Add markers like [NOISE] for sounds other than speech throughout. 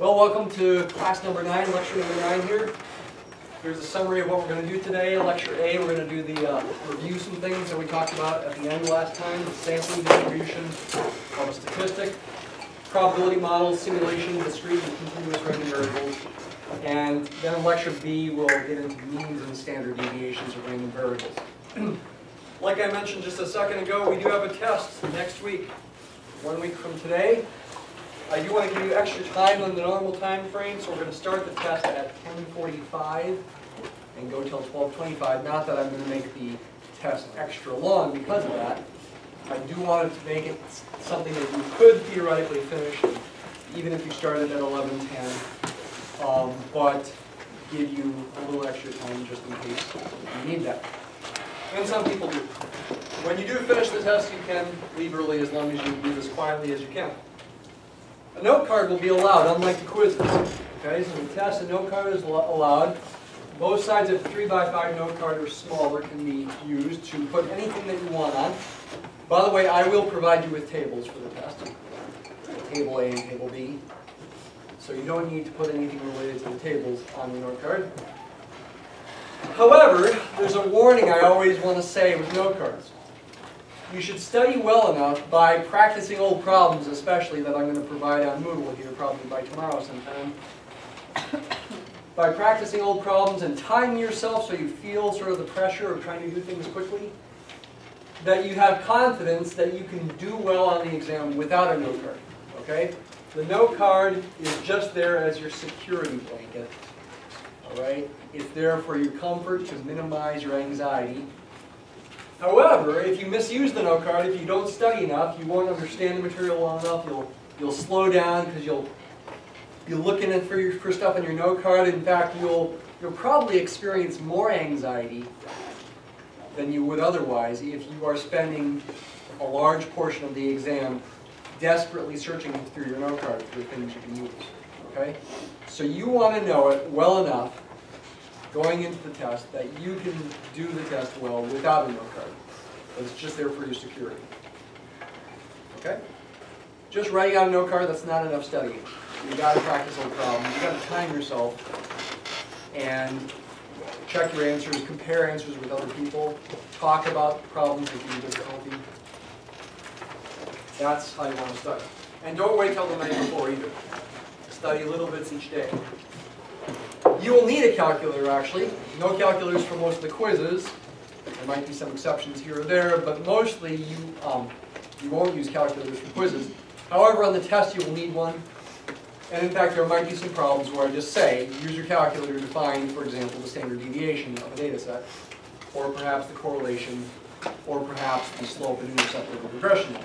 Well, welcome to class number nine, lecture number nine here. Here's a summary of what we're going to do today. Lecture A, we're going to do the uh, review some things that we talked about at the end last time, the sampling distribution of a statistic, probability models, simulation, discrete and continuous random variables. And then in lecture B, we'll get into means and standard deviations of random variables. [CLEARS THROAT] like I mentioned just a second ago, we do have a test next week, one week from today. I do want to give you extra time on the normal time frame, so we're going to start the test at 10:45 and go till 12:25. Not that I'm going to make the test extra long because of that. I do want to make it something that you could theoretically finish, even if you started at 11:10, um, but give you a little extra time just in case you need that. And some people do. When you do finish the test, you can leave early as long as you do as quietly as you can. A note card will be allowed, unlike the quizzes. Okay, so the test, a note card is allowed. Both sides of the 3 by 5 note card or smaller can be used to put anything that you want on. By the way, I will provide you with tables for the test. Table A and Table B. So you don't need to put anything related to the tables on the note card. However, there's a warning I always want to say with note cards you should study well enough by practicing old problems, especially that I'm going to provide on Moodle here probably by tomorrow sometime. [COUGHS] by practicing old problems and timing yourself so you feel sort of the pressure of trying to do things quickly, that you have confidence that you can do well on the exam without a note card. Okay? The note card is just there as your security blanket. All right? It's there for your comfort to minimize your anxiety However, if you misuse the note card, if you don't study enough, you won't understand the material well enough, you'll, you'll slow down because you'll be looking for, your, for stuff on your note card. In fact, you'll, you'll probably experience more anxiety than you would otherwise if you are spending a large portion of the exam desperately searching through your note card for things you can use. Okay? So you want to know it well enough going into the test that you can do the test well without a note card. It's just there for your security. Okay? Just writing out a note card, that's not enough studying. You gotta practice on problems. You gotta time yourself and check your answers, compare answers with other people, talk about problems that you difficulty. That's how you want to study. And don't wait till the night before either. Study little bits each day. You will need a calculator actually. No calculators for most of the quizzes. There might be some exceptions here or there, but mostly you, um, you won't use calculators for quizzes. However, on the test you will need one. And in fact, there might be some problems where I just say, use your calculator to find, for example, the standard deviation of a data set, or perhaps the correlation, or perhaps the slope and intercept of a regression line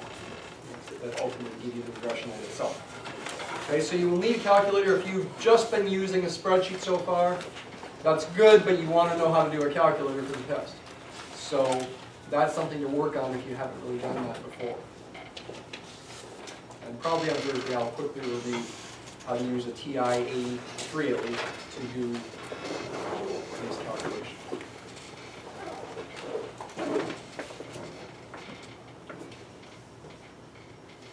that ultimately give you the regression line itself. Okay, so you will need a calculator if you've just been using a spreadsheet so far. That's good, but you want to know how to do a calculator for the test. So that's something to work on if you haven't really done that before. And probably on Thursday I'll quickly review how to use a TI-83 at least to do these calculations.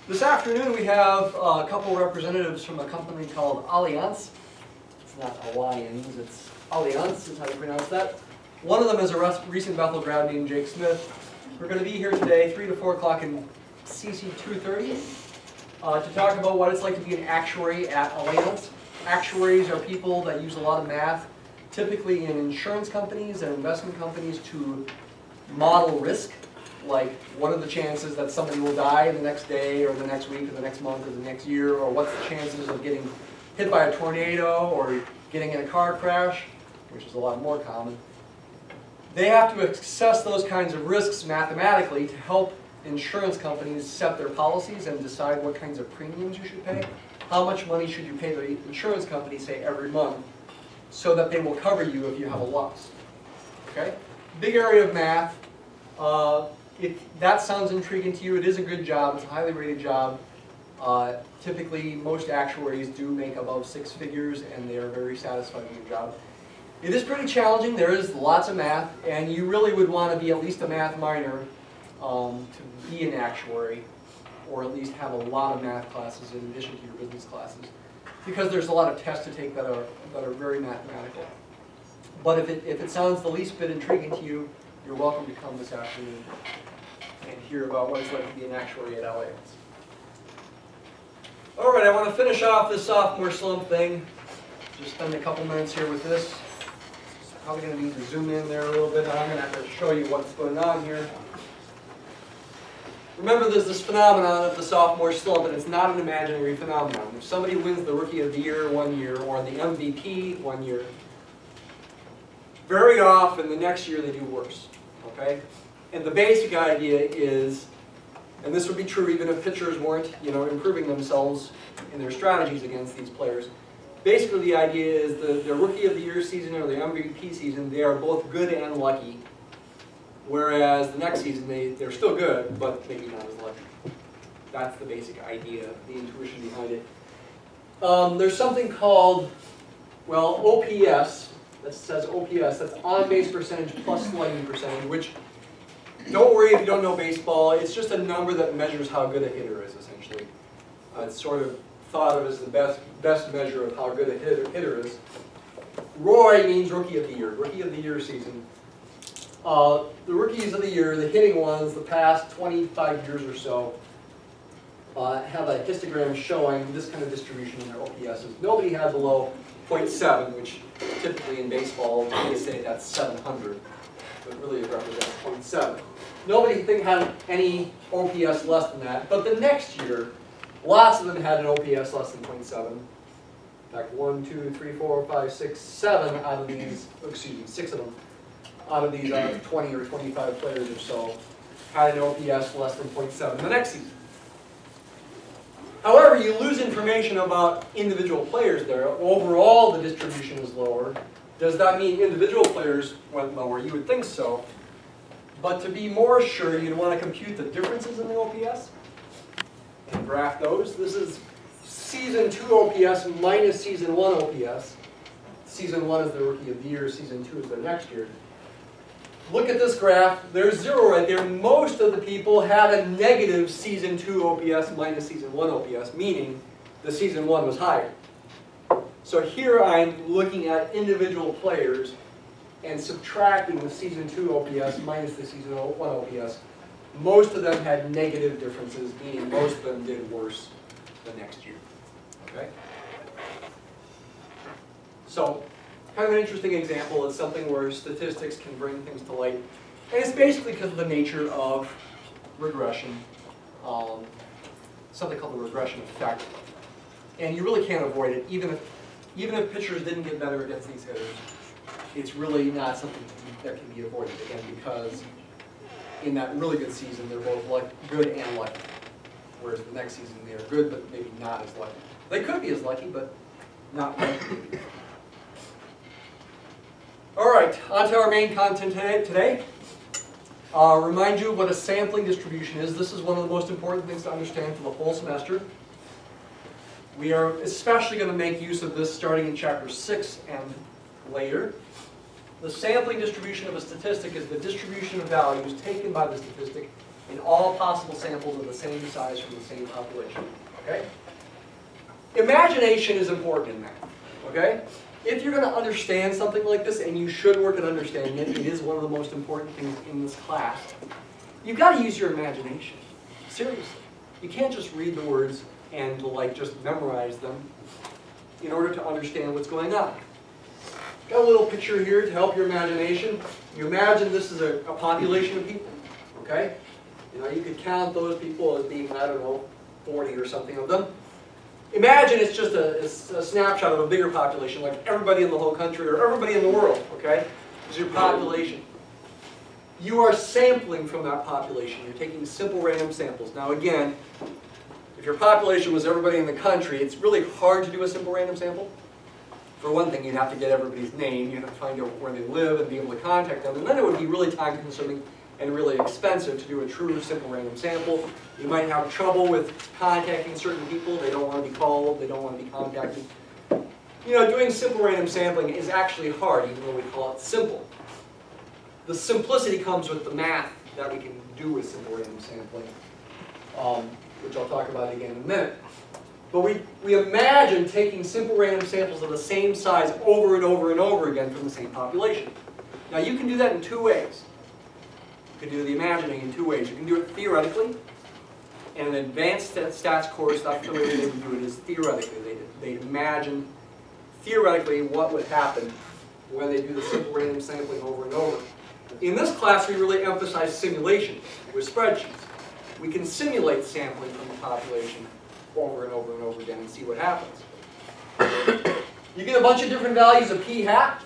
This afternoon we have a couple representatives from a company called Allianz. It's not Allianz, it's Allianz is how you pronounce that. One of them is a recent Bethel grad named Jake Smith. We're going to be here today, 3 to 4 o'clock in CC 230, uh, to talk about what it's like to be an actuary at Allianz. Actuaries are people that use a lot of math, typically in insurance companies and investment companies to model risk like what are the chances that somebody will die the next day or the next week or the next month or the next year or what's the chances of getting hit by a tornado or getting in a car crash, which is a lot more common. They have to assess those kinds of risks mathematically to help insurance companies set their policies and decide what kinds of premiums you should pay. How much money should you pay the insurance company, say, every month, so that they will cover you if you have a loss. Okay? Big area of math. Uh, if that sounds intriguing to you, it is a good job. It's a highly rated job. Uh, typically, most actuaries do make above six figures, and they are very satisfied with their job. It is pretty challenging. There is lots of math, and you really would want to be at least a math minor um, to be an actuary. or at least have a lot of math classes in addition to your business classes, because there's a lot of tests to take that are, that are very mathematical. But if it, if it sounds the least bit intriguing to you, you're welcome to come this afternoon and hear about what it's like to be an actuary at LAS. All right, I want to finish off this sophomore slump thing. Just spend a couple minutes here with this. Probably going to need to zoom in there a little bit. I'm going to have to show you what's going on here. Remember, there's this phenomenon of the sophomore slump, and it's not an imaginary phenomenon. If somebody wins the Rookie of the Year one year, or the MVP one year, very often the next year they do worse, okay? And the basic idea is, and this would be true even if pitchers weren't, you know, improving themselves in their strategies against these players. Basically, the idea is the, the Rookie of the Year season or the MVP season, they are both good and lucky Whereas the next season, they, they're still good, but maybe not as lucky. That's the basic idea, the intuition behind it. Um, there's something called, well, OPS, that says OPS, that's on-base percentage plus slugging percentage, which, don't worry if you don't know baseball, it's just a number that measures how good a hitter is, essentially. Uh, it's sort of thought of as the best, best measure of how good a hitter, hitter is. ROY means Rookie of the Year, Rookie of the Year season. Uh, the rookies of the year, the hitting ones, the past 25 years or so, uh, have a histogram showing this kind of distribution in their OPSs. Nobody had below 0.7, which typically in baseball, they say that's 700, but really it represents 0.7. Nobody think had any OPS less than that, but the next year, lots of them had an OPS less than 0.7. In fact, one, two, three, four, five, six, seven out of these, excuse me, six of them out of these uh, 20 or 25 players or so had an OPS less than 0.7 the next season. However, you lose information about individual players there. Overall, the distribution is lower. Does that mean individual players went lower? You would think so. But to be more sure, you'd want to compute the differences in the OPS and graph those. This is season 2 OPS minus season 1 OPS. Season 1 is the rookie of the year, season 2 is the next year look at this graph, there's zero right there. Most of the people had a negative season two OPS minus season one OPS, meaning the season one was higher. So here I'm looking at individual players and subtracting the season two OPS minus the season one OPS. Most of them had negative differences, meaning most of them did worse the next year. Okay? So kind of an interesting example It's something where statistics can bring things to light. And it's basically because of the nature of regression, um, something called the regression effect. And you really can't avoid it, even if, even if pitchers didn't get better against these hitters. It's really not something that can be avoided, again, because in that really good season, they're both like good and lucky. Whereas the next season, they are good, but maybe not as lucky. They could be as lucky, but not lucky. All right, on to our main content today. Uh, remind you what a sampling distribution is. This is one of the most important things to understand for the whole semester. We are especially going to make use of this starting in chapter 6 and later. The sampling distribution of a statistic is the distribution of values taken by the statistic in all possible samples of the same size from the same population. Okay? Imagination is important in that. Okay? if you're going to understand something like this, and you should work at understanding it, it is one of the most important things in this class, you've got to use your imagination. Seriously. You can't just read the words and like just memorize them in order to understand what's going on. Got a little picture here to help your imagination. You imagine this is a, a population of people, okay? You know, you could count those people as being, I don't know, 40 or something of them. Imagine it's just a, a, snapshot of a bigger population, like everybody in the whole country or everybody in the world, okay? Is your population. You are sampling from that population. You're taking simple random samples. Now again, if your population was everybody in the country, it's really hard to do a simple random sample. For one thing, you'd have to get everybody's name, you'd have to find out where they live and be able to contact them, and then it would be really time consuming and really expensive to do a true simple random sample. You might have trouble with contacting certain people. They don't want to be called. They don't want to be contacted. You know, doing simple random sampling is actually hard, even though we call it simple. The simplicity comes with the math that we can do with simple random sampling. Um, which I'll talk about again in a minute. But we, we imagine taking simple random samples of the same size over and over and over again from the same population. Now you can do that in two ways. You can do the imagining in two ways. You can do it theoretically. In an advanced stats course, that's the way they would do it is theoretically. They, they imagine theoretically what would happen when they do the simple random sampling over and over. In this class, we really emphasize simulation with spreadsheets. We can simulate sampling from the population over and over and over again and see what happens. You get a bunch of different values of p hat.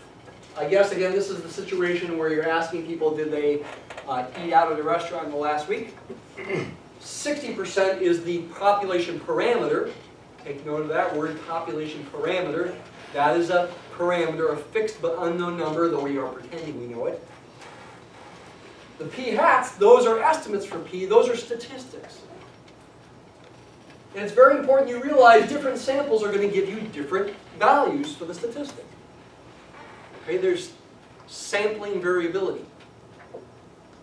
I guess, again, this is the situation where you're asking people, did they uh, eat out at a restaurant in the last week? 60% is the population parameter. Take note of that word, population parameter. That is a parameter, a fixed but unknown number, though we are pretending we know it. The p hats, those are estimates for p, those are statistics. And it's very important you realize different samples are going to give you different values for the statistic. Okay, there's sampling variability.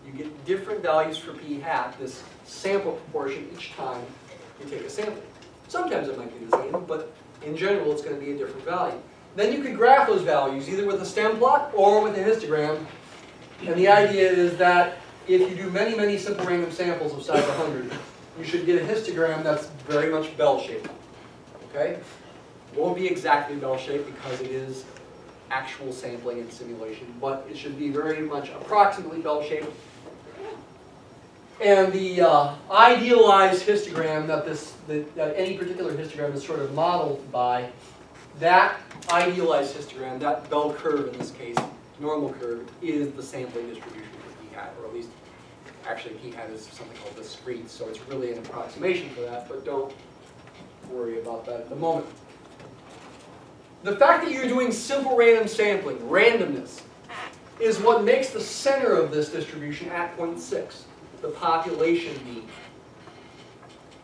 You get different values for p hat, this sample proportion each time you take a sample. Sometimes it might be the same, but in general it's going to be a different value. Then you can graph those values either with a stem plot or with a histogram. And the idea is that if you do many, many simple random samples of size 100, you should get a histogram that's very much bell-shaped. Okay? Won't be exactly bell-shaped because it is actual sampling and simulation, but it should be very much approximately bell-shaped. And the uh, idealized histogram that this that, that any particular histogram is sort of modeled by, that idealized histogram, that bell curve in this case, normal curve, is the sampling distribution for p hat, or at least actually p hat is something called discrete, so it's really an approximation for that, but don't worry about that at the moment. The fact that you're doing simple random sampling, randomness, is what makes the center of this distribution at 0.6, the population mean.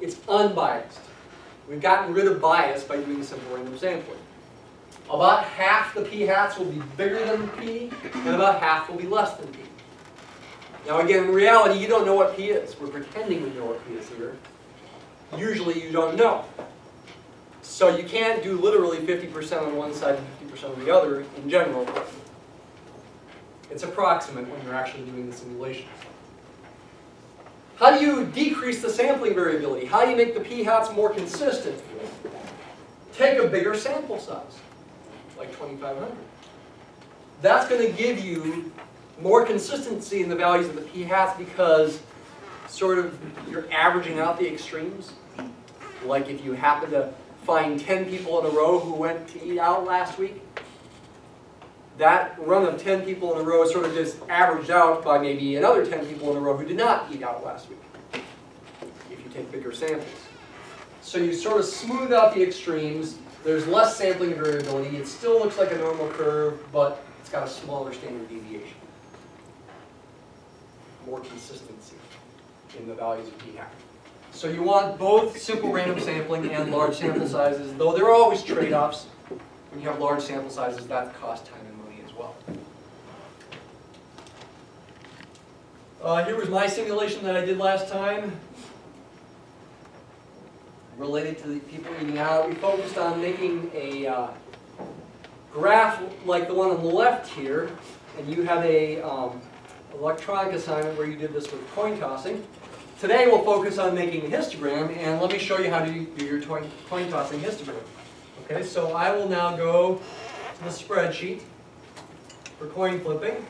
It's unbiased. We've gotten rid of bias by doing simple random sampling. About half the p-hats will be bigger than p, and about half will be less than p. Now again, in reality, you don't know what p is. We're pretending we know what p is here. Usually you don't know. So you can't do literally 50% on one side and 50% on the other in general. It's approximate when you're actually doing the simulations. How do you decrease the sampling variability? How do you make the p-hats more consistent? Take a bigger sample size, like 2,500. That's going to give you more consistency in the values of the p-hats because sort of you're averaging out the extremes. Like if you happen to find 10 people in a row who went to eat out last week, that run of 10 people in a row is sort of just averaged out by maybe another 10 people in a row who did not eat out last week, if you take bigger samples. So you sort of smooth out the extremes, there's less sampling variability, it still looks like a normal curve, but it's got a smaller standard deviation. More consistency in the values of p-hat. So you want both simple random sampling and large sample sizes, though there are always trade-offs. When you have large sample sizes, that costs time and money as well. Uh, here was my simulation that I did last time. Related to the people eating out. We focused on making a uh, graph like the one on the left here. And you have a um, electronic assignment where you did this with coin tossing. Today we'll focus on making a histogram, and let me show you how to do your coin tossing histogram. Okay, so I will now go to the spreadsheet for coin flipping.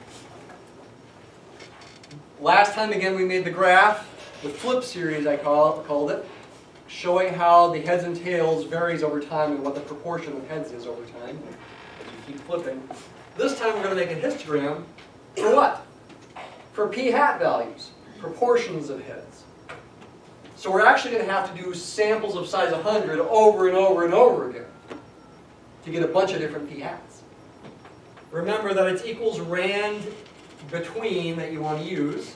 Last time, again, we made the graph, the flip series I call, called it, showing how the heads and tails varies over time and what the proportion of heads is over time as you keep flipping. This time we're going to make a histogram for what? For p-hat values, proportions of heads. So we're actually going to have to do samples of size 100 over and over and over again to get a bunch of different p-hats. Remember that it's equals rand between that you want to use.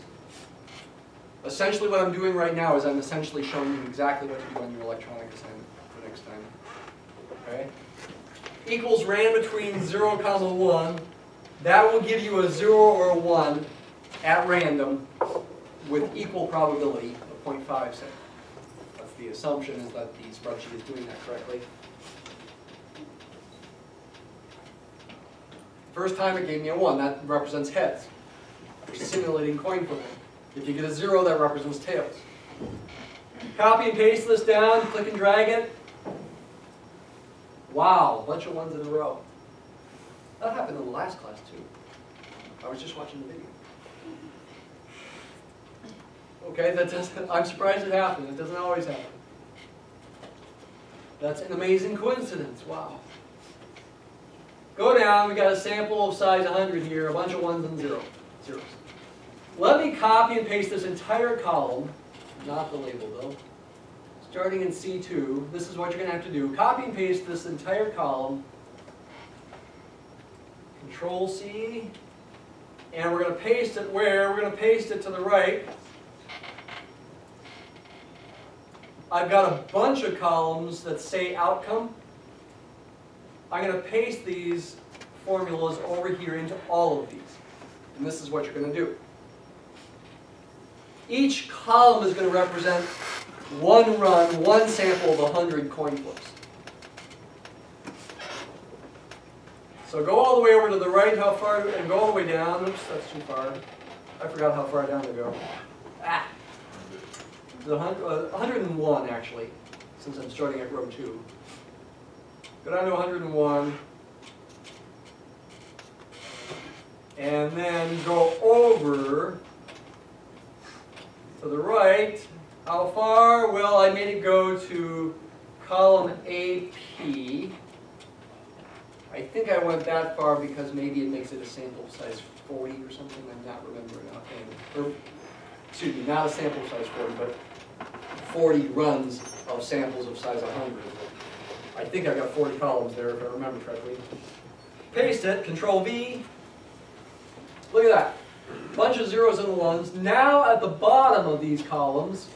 Essentially what I'm doing right now is I'm essentially showing you exactly what to do on your electronic assignment for next time. Okay? Equals rand between 0, comma 1. That will give you a 0 or a 1 at random with equal probability of 0.5 say. That's the assumption is that the spreadsheet is doing that correctly. First time it gave me a one, that represents heads. We're simulating coin flipping. If you get a zero, that represents tails. Copy and paste this down, click and drag it. Wow, a bunch of ones in a row. That happened in the last class too. I was just watching the video. Okay, that doesn't, [LAUGHS] I'm surprised it happened. It doesn't always happen. That's an amazing coincidence. Wow. Go down, we got a sample of size 100 here, a bunch of ones and zero, zeros. Let me copy and paste this entire column, not the label though. Starting in C2, this is what you're going to have to do. Copy and paste this entire column. Control C. And we're going to paste it where? We're going to paste it to the right. I've got a bunch of columns that say outcome. I'm going to paste these formulas over here into all of these. And this is what you're going to do. Each column is going to represent one run, one sample of 100 coin flips. So go all the way over to the right, how far, and go all the way down. Oops, that's too far. I forgot how far down to go. Ah! The 101 uh, actually, since I'm starting at row 2. Go down to 101. And then go over to the right. How far? Well, I made it go to column AP. I think I went that far because maybe it makes it a sample size 40 or something. I'm not remembering. Or, excuse me, not a sample size 40, but 40 runs of samples of size 100. I think I got 40 columns there if I remember correctly. Paste it, Control V. Look at that. Bunch of zeros and ones. Now at the bottom of these columns,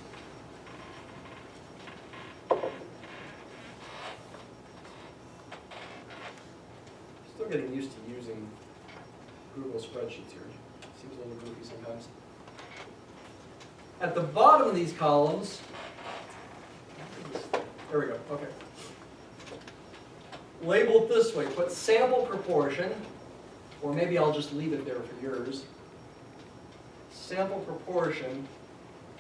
still getting used to using Google spreadsheets here. Seems a little goofy sometimes. At the bottom of these columns, there we go, okay label it this way, put sample proportion, or maybe I'll just leave it there for yours. Sample proportion,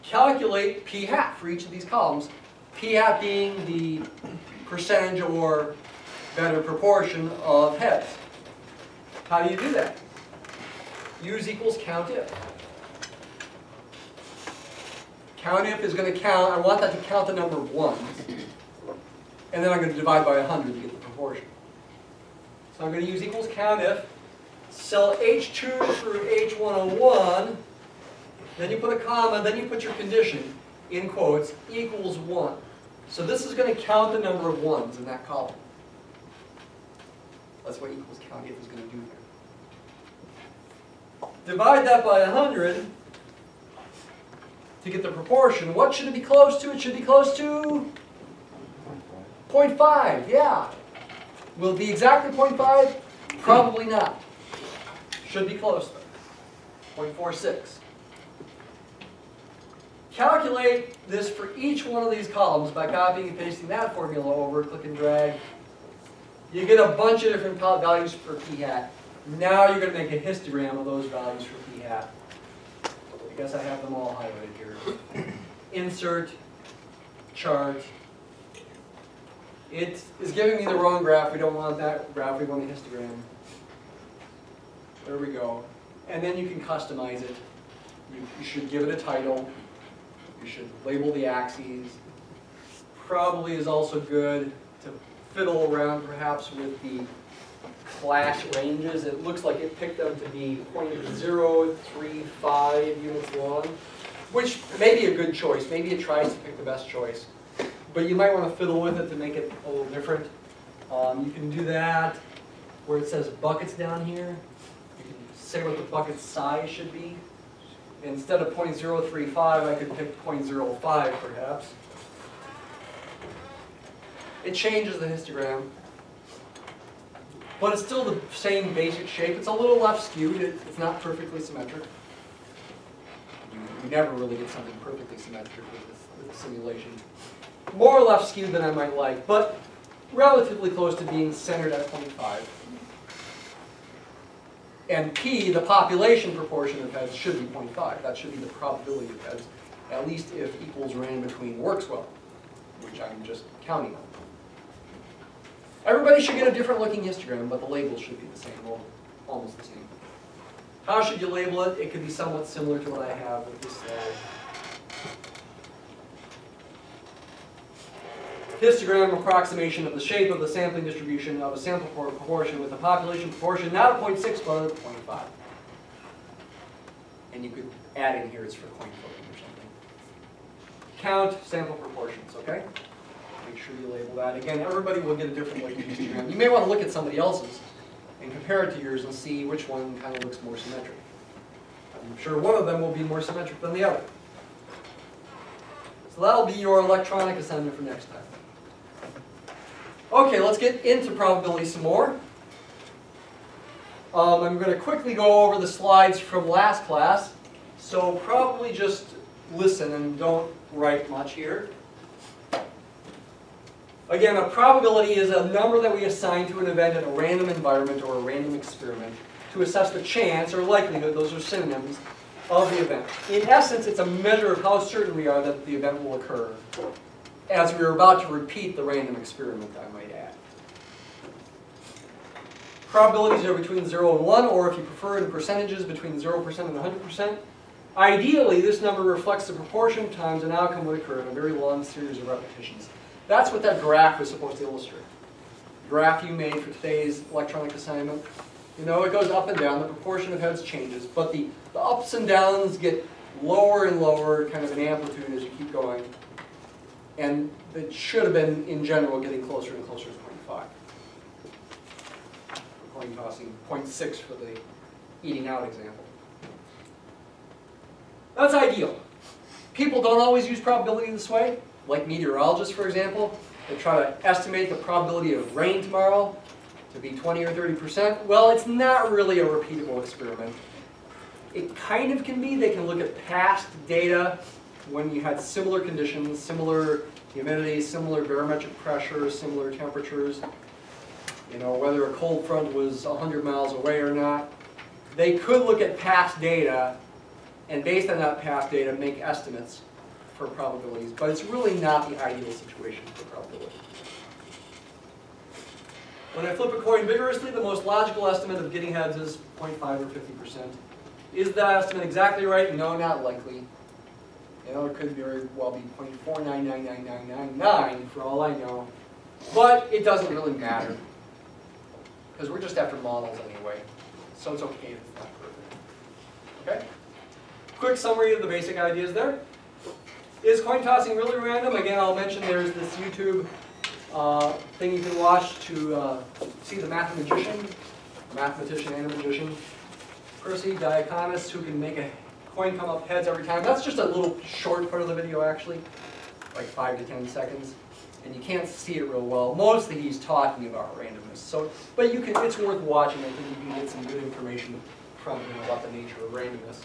calculate p hat for each of these columns, p hat being the percentage or better proportion of heads. How do you do that? Use equals count if. Count if is going to count, I want that to count the number of ones. And then I'm going to divide by 100 to get the proportion. So I'm going to use equals count if. Cell H2 through H101, then you put a comma, then you put your condition, in quotes, equals 1. So this is going to count the number of ones in that column. That's what equals count if is going to do here. Divide that by 100 to get the proportion. What should it be close to? It should be close to 0.5, yeah. Will it be exactly 0.5? Probably not. Should be close though. 0.46. Calculate this for each one of these columns by copying and pasting that formula over, click and drag. You get a bunch of different values for p hat. Now you're going to make a histogram of those values for p hat. I guess I have them all highlighted here. Insert, chart, it is giving me the wrong graph. We don't want that graph. We want a histogram. There we go. And then you can customize it. You, you should give it a title. You should label the axes. Probably is also good to fiddle around perhaps with the class ranges. It looks like it picked them to be 0.035 units long, which may be a good choice. Maybe it tries to pick the best choice but you might want to fiddle with it to make it a little different. Um, you can do that where it says buckets down here. You can say what the bucket size should be. Instead of 0.035, I could pick 0.05 perhaps. It changes the histogram. But it's still the same basic shape. It's a little left skewed. it's not perfectly symmetric. You, never really get something perfectly symmetric with this, with this simulation. more left skewed than I might like, but relatively close to being centered at 0.5. And P, the population proportion of heads, should be 0.5. That should be the probability of heads, at least if equals rand between works well, which I'm just counting on. Everybody should get a different looking histogram, but the labels should be the same, well, almost the same. How should you label it? It could be somewhat similar to what I have with this slide. Histogram approximation of the shape of the sampling distribution of a sample proportion with a population proportion not of 0.6 but of 0.5. And you could add in here it's for coin flipping or something. Count sample proportions, okay? Make sure you label that. Again, everybody will get a different looking histogram. You may want to look at somebody else's and compare it to yours and see which one kind of looks more symmetric. I'm sure one of them will be more symmetric than the other. So that'll be your electronic assignment for next time. Okay, let's get into probability some more. Um, I'm going to quickly go over the slides from last class, so probably just listen and don't write much here. Again, a probability is a number that we assign to an event in a random environment or a random experiment to assess the chance or likelihood, those are synonyms, of the event. In essence, it's a measure of how certain we are that the event will occur as we are about to repeat the random experiment, I might add. Probabilities are between 0 and 1, or if you prefer in percentages, between 0% and 100%. Ideally, this number reflects the proportion of times an outcome would occur in a very long series of repetitions. That's what that graph was supposed to illustrate. The graph you made for today's electronic assignment, you know, it goes up and down, the proportion of heads changes, but the, the ups and downs get lower and lower, kind of an amplitude as you keep going. And it should have been, in general, getting closer and closer to 0.5. Coin tossing 0.6 for the eating out example. That's ideal. People don't always use probability this way, like meteorologists, for example. They try to estimate the probability of rain tomorrow to be 20 or 30%. Well, it's not really a repeatable experiment. It kind of can be. They can look at past data when you had similar conditions, similar humidity, similar barometric pressure, similar temperatures, you know, whether a cold front was 100 miles away or not. They could look at past data and based on that past data make estimates for probabilities, but it's really not the ideal situation for probability. When I flip a coin vigorously, the most logical estimate of getting heads is 0.5 or 50%. Is that estimate exactly right? No, not likely. You know, it could very well be 0.4999999 for all I know. But it doesn't really matter. Because we're just after models anyway. So it's okay if it's not perfect. Okay? Quick summary of the basic ideas there. Is coin tossing really random? Again, I'll mention there's this YouTube uh, thing you can watch to uh, see the mathematician, mathematician and a magician, Persi Diaconis, who can make a coin come up heads every time. That's just a little short part of the video actually, like five to 10 seconds. And you can't see it real well. Mostly he's talking about randomness. So, but you can, it's worth watching. I think you can get some good information from him about the nature of randomness.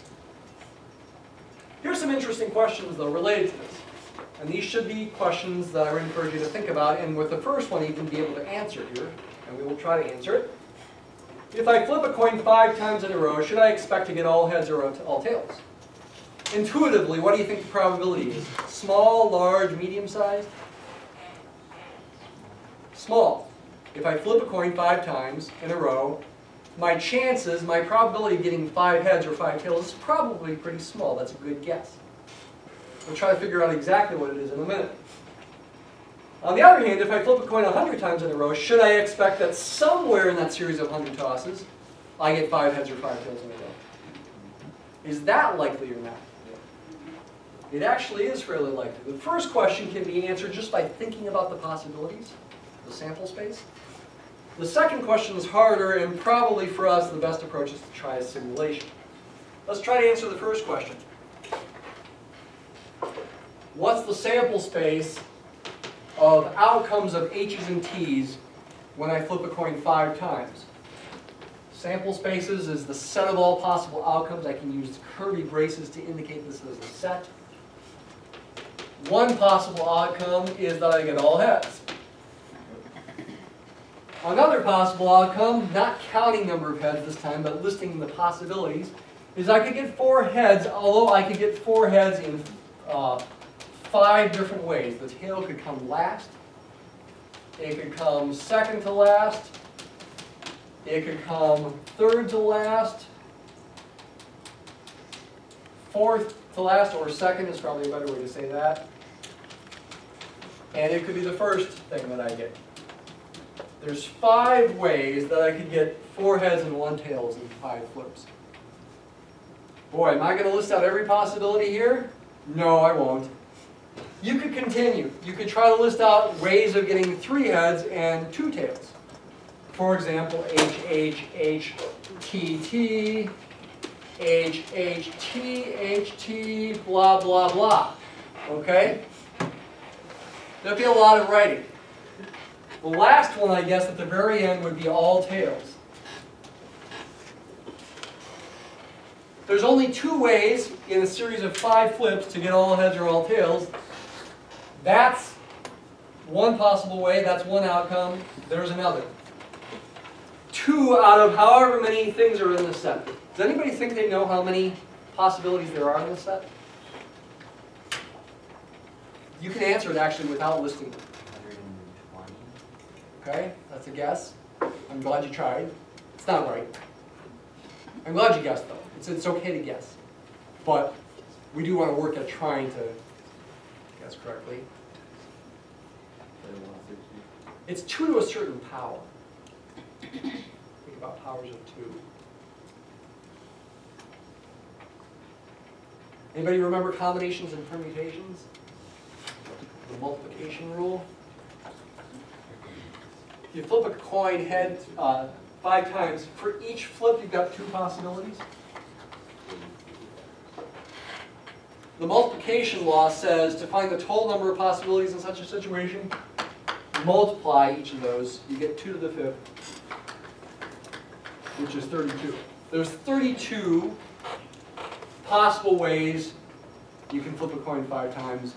Here's some interesting questions though related to this. And these should be questions that I would encourage you to think about. And with the first one, you can be able to answer here. And we will try to answer it. If I flip a coin five times in a row, should I expect to get all heads or all tails? Intuitively, what do you think the probability is? Small, large, medium-sized? Small. If I flip a coin five times in a row, my chances, my probability of getting five heads or five tails is probably pretty small. That's a good guess. We'll try to figure out exactly what it is in a minute. On the other hand, if I flip a coin 100 times in a row, should I expect that somewhere in that series of 100 tosses, I get five heads or five tails in a row? Is that likely or not? It actually is fairly likely. The first question can be answered just by thinking about the possibilities, the sample space. The second question is harder, and probably for us the best approach is to try a simulation. Let's try to answer the first question. What's the sample space of outcomes of H's and T's when I flip a coin five times. Sample spaces is the set of all possible outcomes. I can use curly braces to indicate this as a set. One possible outcome is that I get all heads. Another possible outcome, not counting number of heads this time, but listing the possibilities, is I could get four heads, although I could get four heads in uh, five different ways. The tail could come last, it could come second to last, it could come third to last, fourth to last, or second is probably a better way to say that. And it could be the first thing that I get. There's five ways that I could get four heads and one tails in five flips. Boy, am I going to list out every possibility here? No, I won't. You could continue. You could try to list out ways of getting three heads and two tails. For example, H, H, H, T, T, H, H, T, H, T, blah, blah, blah. Okay? There'd be a lot of writing. The last one, I guess, at the very end would be all tails. There's only two ways in a series of five flips to get all heads or all tails. That's one possible way, that's one outcome, there's another. Two out of however many things are in the set. Does anybody think they know how many possibilities there are in the set? You can answer it actually without listing them. 120. Okay, that's a guess. I'm glad you tried. It's not right. I'm glad you guessed though. It's, it's okay to guess. But we do want to work at trying to guess correctly. It's two to a certain power. Think about powers of two. Anybody remember combinations and permutations? The multiplication rule? You flip a coin head uh, five times. For each flip, you've got two possibilities. The multiplication law says to find the total number of possibilities in such a situation, multiply each of those. You get 2 to the fifth, which is 32. There's 32 possible ways you can flip a coin five times,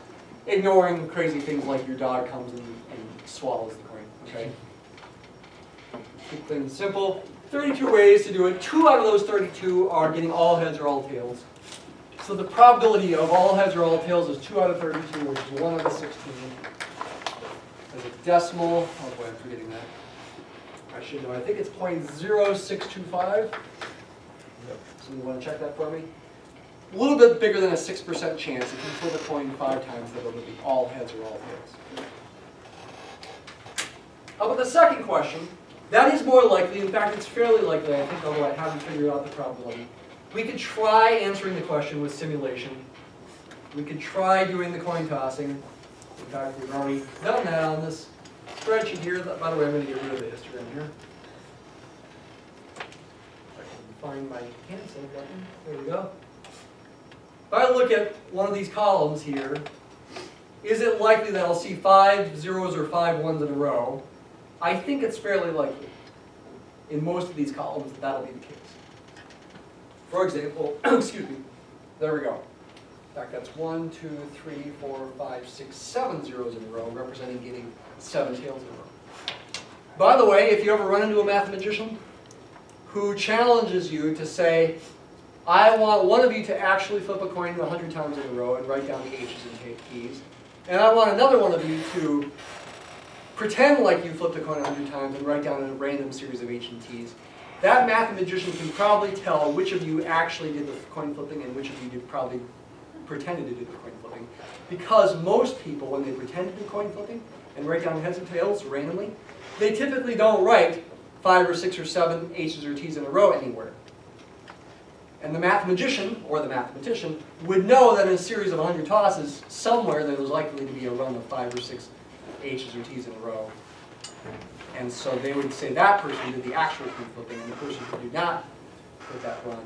ignoring crazy things like your dog comes and, and swallows the coin, okay? Keep things simple. 32 ways to do it. Two out of those 32 are getting all heads or all tails. So the probability of all heads or all tails is 2 out of 32, which is 1 out of 16. As a decimal, oh boy, I'm forgetting that. I should know. I think it's 0.0625. So you want to check that for me? A little bit bigger than a 6% chance. If you flip a coin five times, that it'll be all heads or all tails. How about the second question? That is more likely, in fact, it's fairly likely, I think, although I haven't figured out the probability. We could try answering the question with simulation. We could try doing the coin tossing. In fact, we've already done that on this spreadsheet here. By the way, I'm going to get rid of the histogram here. I can find my cancel button. There we go. If I look at one of these columns here, is it likely that I'll see five zeros or five ones in a row? I think it's fairly likely in most of these columns that that'll be the case. For example, [CLEARS THROAT] excuse me, there we go. In fact, that's one, two, three, four, five, six, seven zeros in a row, representing getting seven tails in a row. By the way, if you ever run into a mathematician who challenges you to say, I want one of you to actually flip a coin 100 times in a row and write down the H's and T's, and I want another one of you to pretend like you flipped a coin 100 times and write down a random series of H and T's. That mathematician can probably tell which of you actually did the coin flipping and which of you did probably pretended to do the coin flipping. Because most people, when they pretend to do coin flipping and write down heads and tails randomly, they typically don't write five or six or seven H's or T's in a row anywhere. And the mathematician, or the mathematician, would know that in a series of 100 tosses, somewhere there was likely to be a run of five or six H's or T's in a row. And so they would say that person did the actual coin flipping, and the person who did not put that run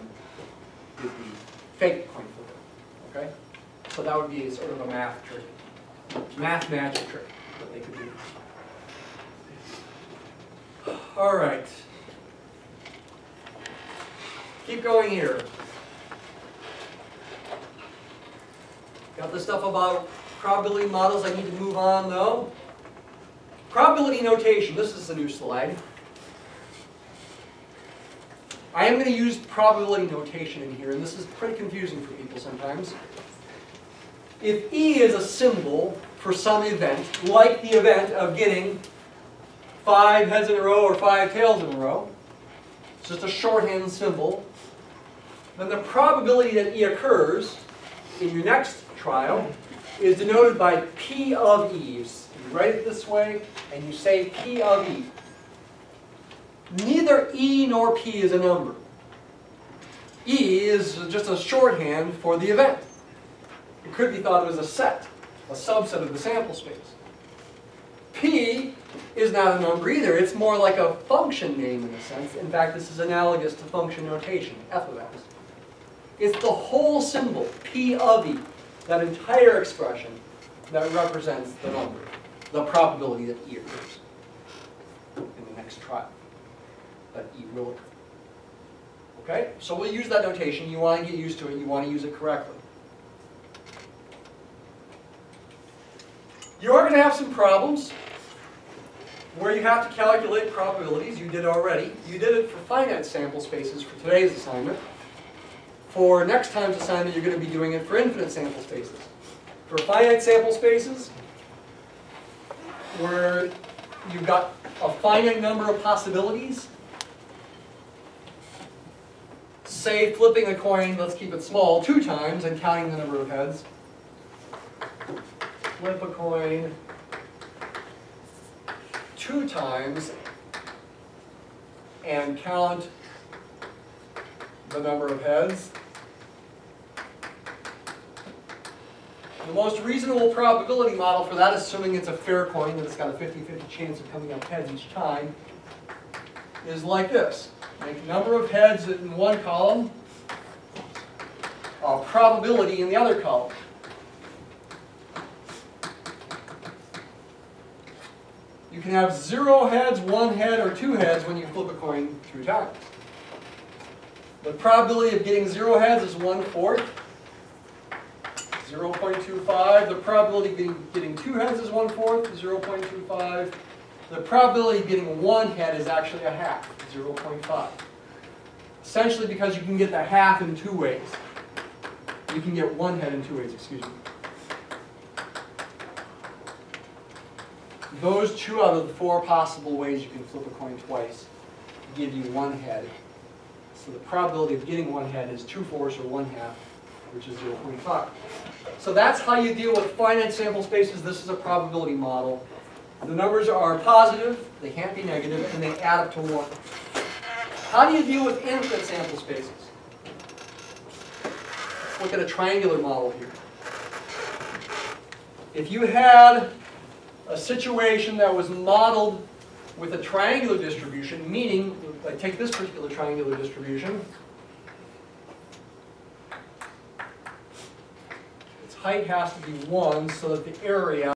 did the fake coin flipping. Okay? So that would be sort of a math trick, math magic trick that they could do. All right. Keep going here. Got the stuff about Probability models, I need to move on though. Probability notation, this is the new slide. I am going to use probability notation in here, and this is pretty confusing for people sometimes. If E is a symbol for some event, like the event of getting five heads in a row or five tails in a row, it's just a shorthand symbol, then the probability that E occurs in your next trial is denoted by P of E. Write it this way, and you say P of E. Neither E nor P is a number. E is just a shorthand for the event. It could be thought of as a set, a subset of the sample space. P is not a number either. It's more like a function name in a sense. In fact, this is analogous to function notation, f of x. It's the whole symbol, P of E, that entire expression that represents the number, the probability that E occurs in the next trial, that E will occur. Okay, so we'll use that notation. You want to get used to it. You want to use it correctly. You are going to have some problems where you have to calculate probabilities. You did already. You did it for finite sample spaces for today's assignment. For next time's assignment, you're going to be doing it for infinite sample spaces. For finite sample spaces, where you've got a finite number of possibilities, say flipping a coin, let's keep it small, two times and counting the number of heads. Flip a coin two times and count the number of heads. The most reasonable probability model for that, assuming it's a fair coin, that it's got a 50-50 chance of coming up heads each time, is like this. Make number of heads in one column, uh, probability in the other column. You can have zero heads, one head, or two heads when you flip a coin two times. The probability of getting zero heads is one fourth. 0.25. The probability of getting, getting two heads is one fourth, 0.25. The probability of getting one head is actually a half, 0.5. Essentially because you can get the half in two ways. You can get one head in two ways, excuse me. Those two out of the four possible ways you can flip a coin twice give you one head. So the probability of getting one head is two fourths or one half, which is 0.5. So that's how you deal with finite sample spaces. This is a probability model. The numbers are positive, they can't be negative, and they add up to 1. How do you deal with infinite sample spaces? Let's look at a triangular model here. If you had a situation that was modeled with a triangular distribution, meaning, I take this particular triangular distribution, height has to be 1 so that the area